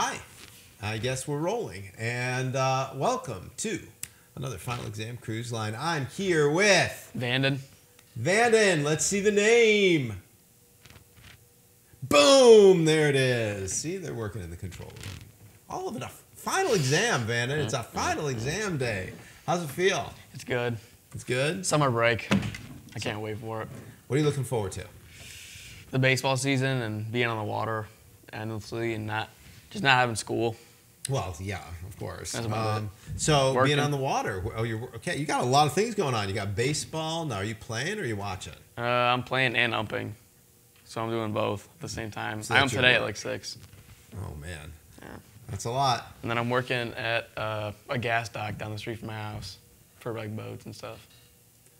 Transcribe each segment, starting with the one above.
Hi, I guess we're rolling. And uh, welcome to another Final Exam Cruise Line. I'm here with Vandan. Vandan. Let's see the name. Boom! There it is. See, they're working in the control room. All of it a final exam, Vandan. It's a final exam day. How's it feel? It's good. It's good. Summer break. I can't wait for it. What are you looking forward to? The baseball season and being on the water endlessly and not just not having school. Well, yeah, of course. Um, so Working. being on the water. Oh, you're okay. You got a lot of things going on. You got baseball. Now, are you playing or are you watching? Uh, I'm playing and umping, so I'm doing both at the same time. So I am today at work. like six, Oh man, Yeah. that's a lot. and then I'm working at uh, a gas dock down the street from my house for like boats and stuff.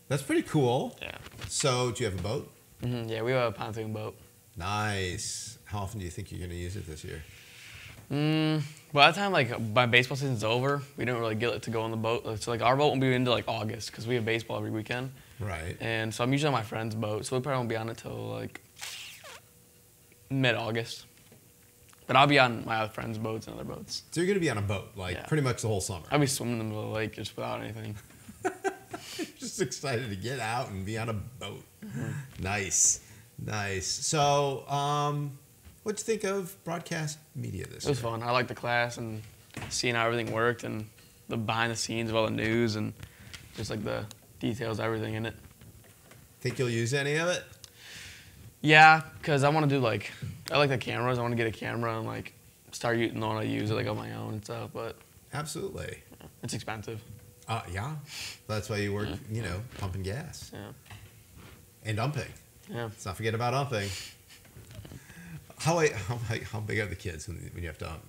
That's pretty cool. Yeah. So, do you have a boat? hmm Yeah, we have a pontoon boat. Nice. How often do you think you're going to use it this year? Mm, by the time like my baseball season's over, we don't really get it to go on the boat. So like our boat won't be into like August because we have baseball every weekend. Right. And so I'm usually on my friend's boat, so we probably won't be on it till like mid August. But I'll be on my other friends' boats and other boats. So you're going to be on a boat like Yeah. pretty much the whole summer. I'll be swimming in the middle of the lake just without anything. Just excited to get out and be on a boat. Mm-hmm. Nice, nice. So, um, what'd you think of broadcast media this It was year? fun. I liked the class and seeing how everything worked and the behind the scenes of all the news and just like the details, everything in it. Think you'll use any of it? Yeah, because I want to do like, I like the cameras. I want to get a camera and like start using, how to use it like on my own and stuff, but Absolutely. it's expensive. Uh, yeah. That's why you work, you know, pumping gas Yeah. and dumping. Yeah. Let's not forget about dumping. How, how, how big are the kids when, when you have to dump?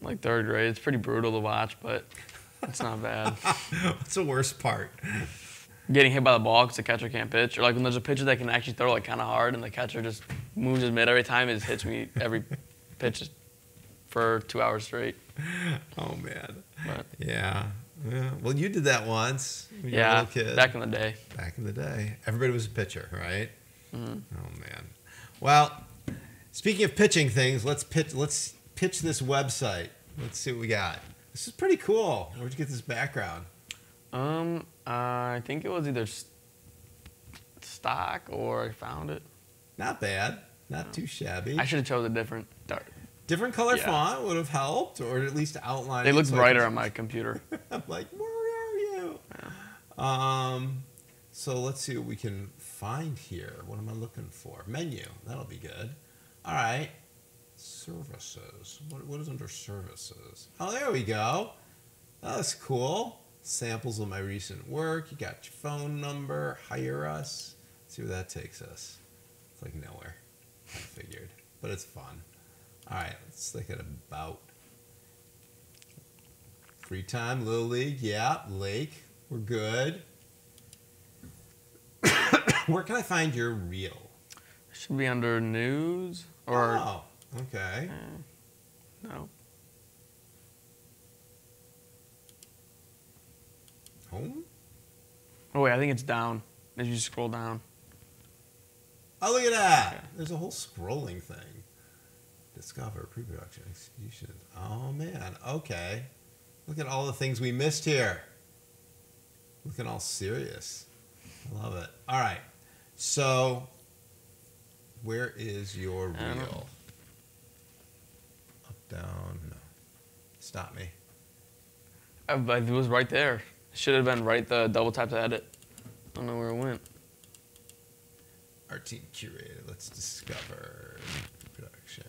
Like third grade. It's pretty brutal to watch, but it's not bad. What's the worst part? Getting hit by the ball because the catcher can't pitch, or like when there's a pitcher that can actually throw like kind of hard and the catcher just moves his mid every time, it just hits me every pitch for two hours straight. Oh man. But Yeah. Yeah. Well, you did that once. when you were a yeah, kid. back in the day. back in the day. Everybody was a pitcher, right? Mhm. Oh man. Well, speaking of pitching things, let's pitch. Let's pitch this website. Let's see what we got. This is pretty cool. Where'd you get this background? Um, I think it was either s- stock or I found it. Not bad. Not too shabby. I should have chose a different. Dark. Different color Yeah. font would have helped, or at least outline. They it looked I brighter on my computer. I'm like, where are you? Um, so let's see what we can find here. What am I looking for? Menu. That'll be good. All right. Services. What, what is under services? Oh, there we go. That's cool. Samples of my recent work. You got your phone number. Hire us. see where that takes us. It's like nowhere. I figured, but it's fun. All right, let's look at about. Free time, Little League, yeah. Lake, we're good. Where can I find your reel? Should be under news or oh, okay. no. Home? Oh wait, I think it's down. As you scroll down. Oh, look at that. Okay. There's a whole scrolling thing. Discover, pre-production, execution. Oh man, okay. Look at all the things we missed here. Looking all serious. I love it. All right. So, where is your I reel? Up, down, no. Stop me. I, I- it was right there. Should have been right the double tap to edit. I don't know where it went. Our team curated. Let's discover production.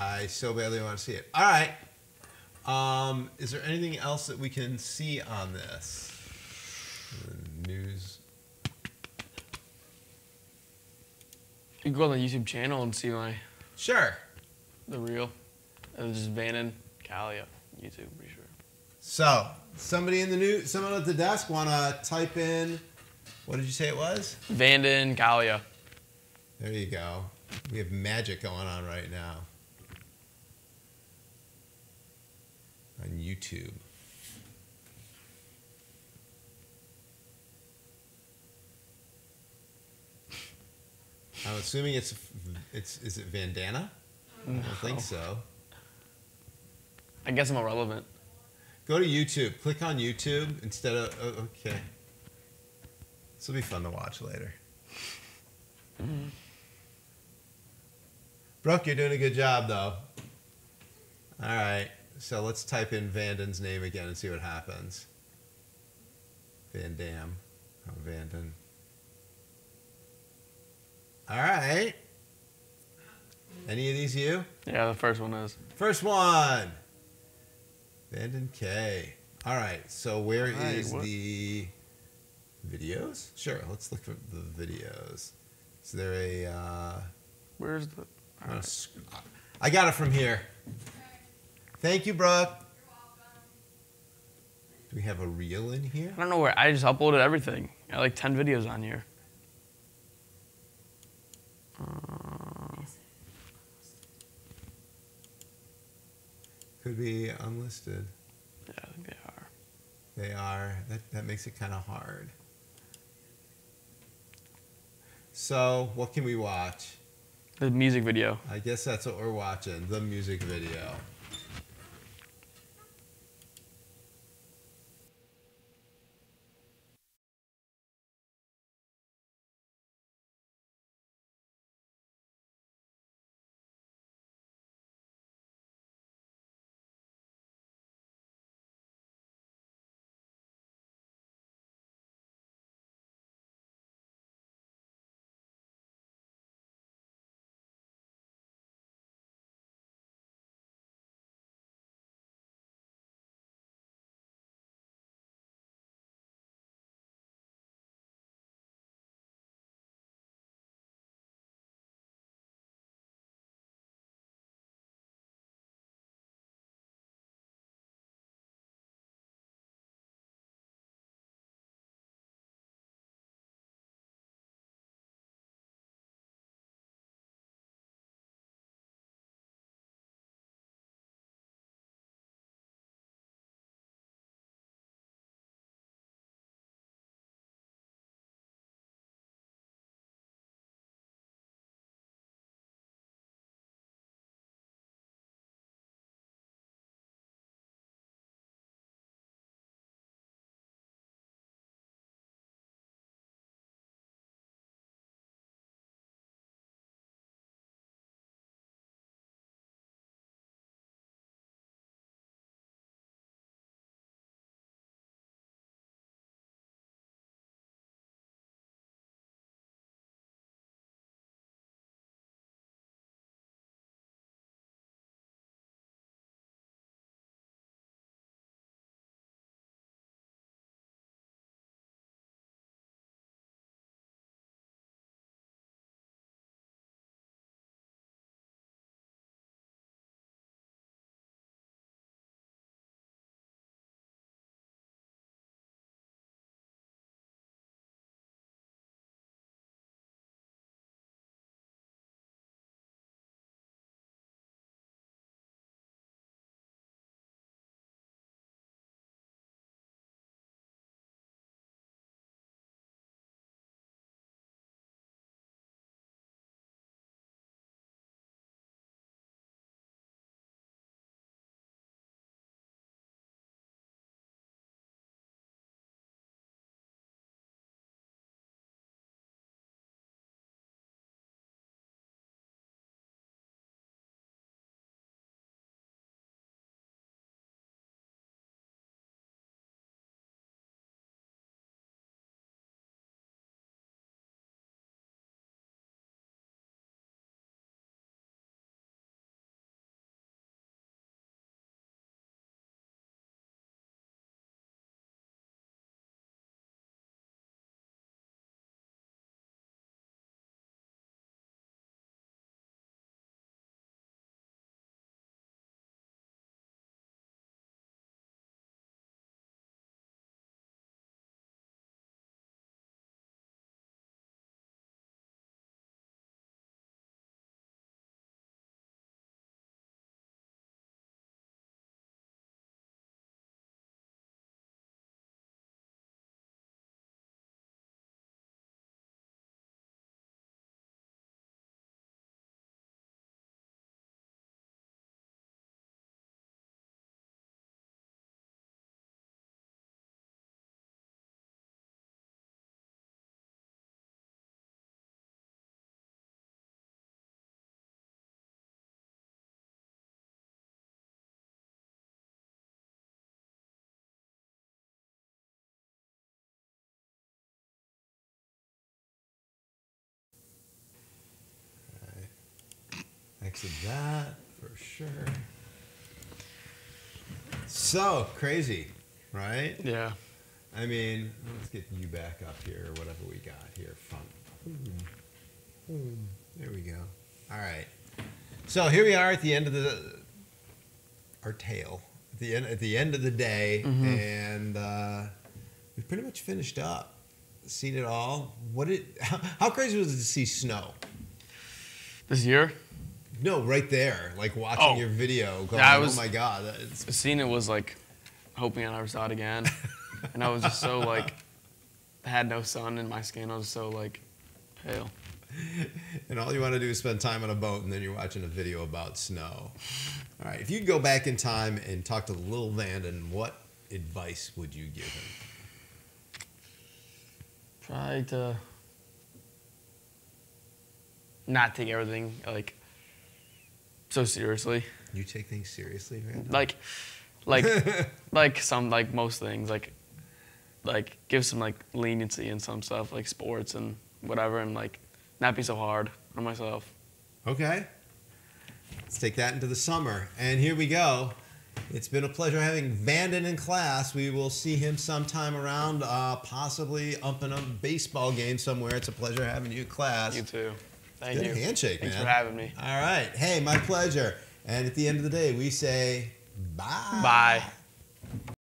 I so badly want to see it. All right. Um, is there anything else that we can see on this? The news. You can go on the YouTube channel and see my Sure. the reel. It was just Vandan Kalia YouTube, pretty sure. So, somebody in the new, someone at the desk want to type in. What did you say it was? Vandan Kalia. There you go. We have magic going on right now on YouTube. I'm assuming it's it's is it Vandana? I don't think so. I guess I'm irrelevant. Go to YouTube. Click on YouTube instead of. oh, okay. This will be fun to watch later. Mm-hmm. Brooke, you're doing a good job, though. All right. So let's type in Vandan's name again and see what happens. Van Dam. Oh, Vandan. All right. Any of these you? Yeah, the first one is. First one. Vandan K. All right. So where is Hi, what- the videos? Sure. Let's look for the videos. Is there a? Uh, Where's the? Sc- I got it from here. Thank you, Brooke. Do we have a reel in here? I don't know where. I just uploaded everything. I have like 10 videos on here. Could be unlisted. yeah, I think they are. They are. That that makes it kind of hard. So, what can we watch? The music video. I guess that's what we're watching. The music video. Exit that for sure. So crazy, right? Yeah. I mean, let's get you back up here or whatever we got here. Fun. There we go. All right. So here we are at the end of the our tale. At the end at the end of the day, and uh, we pretty much finished up. Seen it all. What did? How, how crazy was it to see snow? This year, No, right there, like watching Oh. your video. Going, Yeah, I oh was- oh my god, seeing it was like hoping I never saw it again. and I was just so like, had no sun in my skin. I was so like pale. And all you want to do is spend time on a boat, and then you're watching a video about snow. All right, if you could go back in time and talk to Lil Vandan, what advice would you give him? Try to not take everything like so seriously. You take things seriously, man. Like, like, like some like most things like, like give some like leniency in some stuff like sports and whatever, and like not be so hard on myself. Okay. Let's take that into the summer. And here we go. It's been a pleasure having Vandan in class. We will see him sometime around, uh, possibly up in a baseball game somewhere. It's a pleasure having you in class. You too. Thank Good you. handshake, Thanks man. for having me. All right. Hey, my pleasure. And at the end of the day, we say bye. Bye.